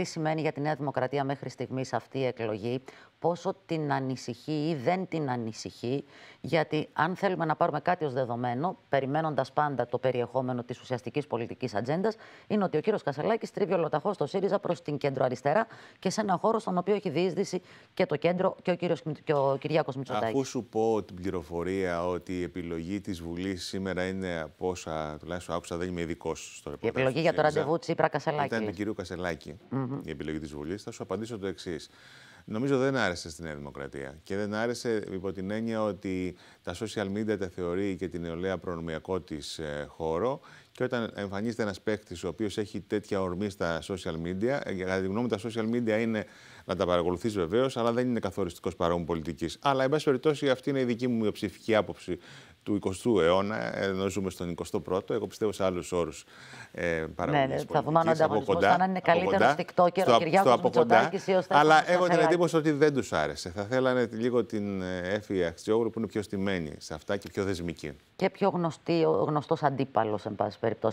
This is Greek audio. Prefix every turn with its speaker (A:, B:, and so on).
A: τι σημαίνει για τη Νέα Δημοκρατία μέχρι στιγμής αυτή η εκλογή, πόσο την ανησυχεί ή δεν την ανησυχεί, γιατί αν θέλουμε να πάρουμε κάτι ως δεδομένο, περιμένοντας πάντα το περιεχόμενο της ουσιαστικής πολιτικής ατζέντας, είναι ότι ο κύριος Κασελάκης τρίβει ολοταχώς το ΣΥΡΙΖΑ προς την κέντρο-αριστερά και σε έναν χώρο στον οποίο έχει διείσδυση και το κέντρο και ο, κύριος, και ο Κυριάκος Μητσοτάκης.
B: Αφού σου πω την πληροφορία ότι η επιλογή της Βουλής σήμερα είναι από όσα τουλάχιστον άκουσα, δεν είμαι ειδικός στο ρεπορτάζ.
A: Η επιλογή για το ραντεβού Τσίπρα Κασελάκη.
B: Ήταν του κυρίου Κασελάκη mm-hmm. η επιλογή της Βουλής. Θα σου απαντήσω το εξής. Νομίζω δεν άρεσε στη Νέα Δημοκρατία. Και δεν άρεσε υπό την έννοια ότι τα social media τα θεωρεί και την νεολαία προνομιακό της ε, χώρο. Και όταν εμφανίζεται ένας παίκτης ο οποίος έχει τέτοια ορμή στα social media, ε, κατά τη γνώμη τα social media είναι να τα παρακολουθείς βεβαίως, αλλά δεν είναι καθοριστικός παρόμοιο πολιτικής. Αλλά, εν πάση περιπτώσει, αυτή είναι η δική μου μειοψηφική άποψη του 20ου αιώνα, ενώ ζούμε στον 21ο. Εγώ πιστεύω σε άλλους όρους ε,
A: παραγωγής. Ναι, ναι, θα δούμε αν ο ανταγωνισμός θα είναι καλύτερο TikToker, ο Κυριάκο Μητσοτάκη ή ο
B: Αλλά έχω την εντύπωση ότι δεν τους άρεσε. Θα θέλανε λίγο την Έφη Αξιόγλου που είναι πιο στημένη σε αυτά και πιο δεσμική.
A: Και πιο γνωστός αντίπαλος, εν πάση περιπτώσει.